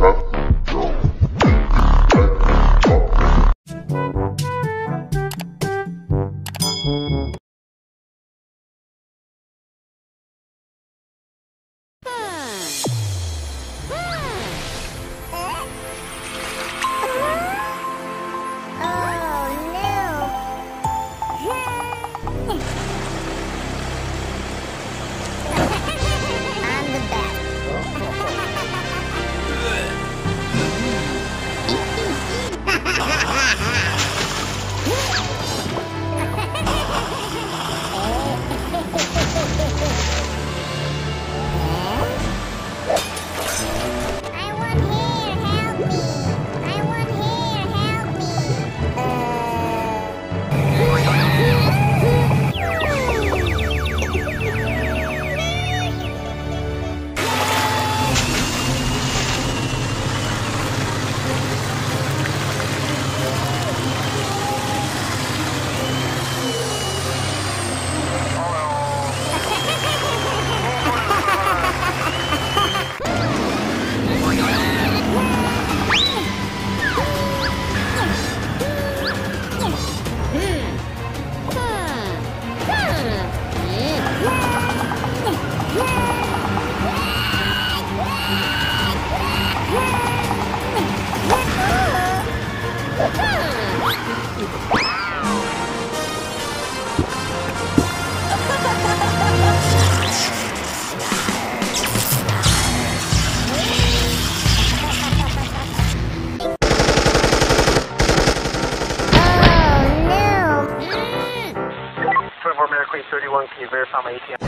I'm 31, can you verify my ATM?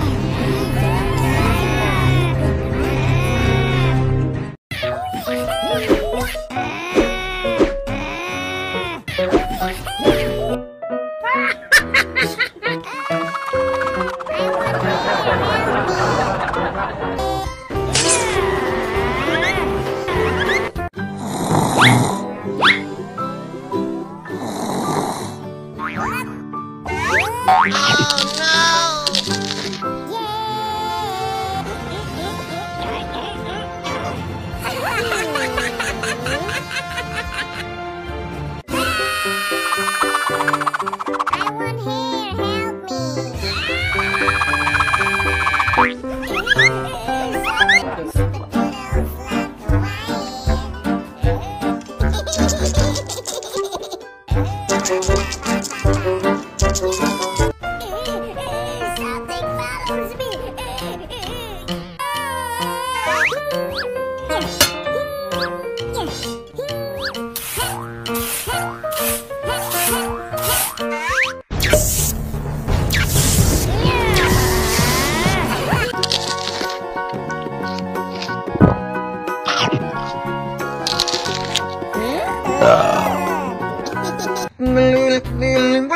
I want hair, Ah. me.